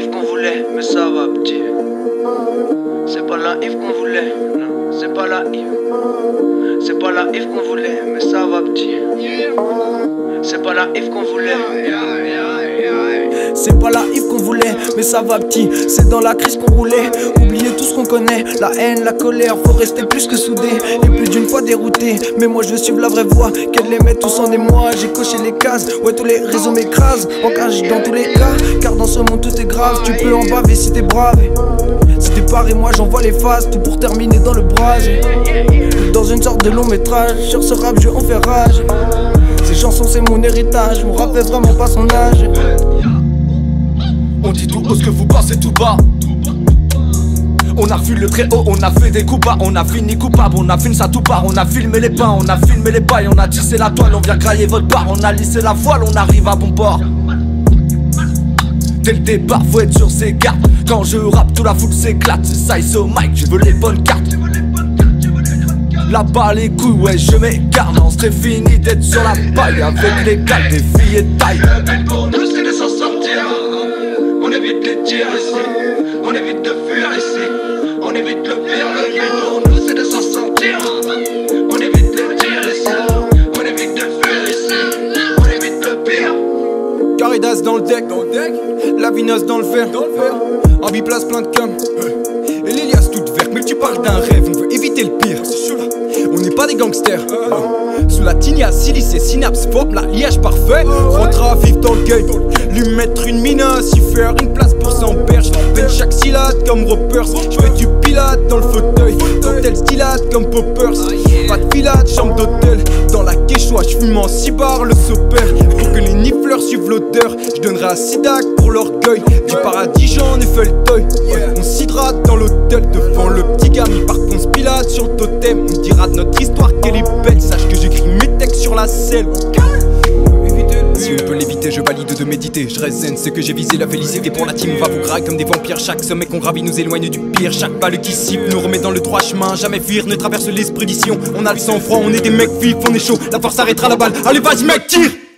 Yves qu'on voulait, mais ça va petit. C'est pas la Yves qu'on voulait, non, c'est pas la Yves. C'est pas la Yves qu'on voulait, mais ça va petit. C'est pas la Yves qu'on voulait. C'est pas la Yves qu'on voulait, mais ça va petit. C'est dans la crise qu'on roulait. Oubliez tout ce qu'on connaît, la haine, la colère, faut rester plus que soudé. Et plus d'une fois dérouté, mais moi je veux suivre la vraie voie. Qu'elle les mette tous en émoi. J'ai coché les cases, ouais, tous les réseaux m'écrasent. Engage dans tous les cas, car dans ce monde tout est grave. Tu peux en baver si t'es brave. Si t'es paré, moi j'envoie les phases, tout pour terminer dans le brage. Dans une sorte de long métrage, sur ce rap je en fais rage. Ces chansons c'est mon héritage, mon rap est vraiment pas son âge. On dit tout haut ce que vous pensez tout bas. On a revu le très haut, on a fait des coups bas, on a fini coupable, on a fini ça tout part, on a filmé les pains, on a filmé les pailles, on a tissé la toile, on vient grailler votre bar, on a lissé la voile, on arrive à bon port. Dès le départ, faut être sur ses gardes. Quand je rappe, toute la foule s'éclate. C'est ça, au mic, je veux les bonnes cartes. Là-bas, les couilles, ouais, je m'écarte. On serait fini d'être sur la paille avec les gars, des filles et taille. Évite les tirs ici. On évite de fuir ici. On évite le pire. Le but pour nous, c'est de s'en sortir. On évite les tirs ici. On évite de fuir ici. On évite le pire. Caridas dans le deck, dans le deck. La vinasse dans le verre, dans le verre. En biplace plein de cam. Et l'Elias toute verte, mais tu parles d'un rêve, on veut éviter le pire. On n'est pas des gangsters. Sous la tinia, silice et synapse, forme la liage parfait. Rentre à vivre dans le game. Lui mettre une mine, s'y faire une place pour son père. Peine chaque syllabe comme Ropers. J'mets du pilate dans le fauteuil. Cocktail stylate comme Poppers. Pas de filade, chambre d'hôtel. Dans la quechua, j'fume en cibar le sopère. Pour que les nifleurs suivent l'odeur, j'donnerai à Sidac pour l'orgueil. Du paradis, j'en ai fait le. On s'hydrate dans l'hôtel devant le petit gars mis par Ponce Pilate sur le totem. On dira de notre histoire qu'elle est belle. Sache que j'écris mes textes sur la selle. Si on peut l'éviter, je valide de méditer. Je reste zen, c'est que j'ai visé la félicité pour la team. Va vous grailler comme des vampires. Chaque sommet qu'on gravit nous éloigne du pire. Chaque balle qui cible nous remet dans le droit chemin. Jamais fuir ne traverse l'esprit d'ici. On a le sang froid, on est des mecs vifs, on est chaud. La force arrêtera la balle. Allez, vas-y, mec, tire!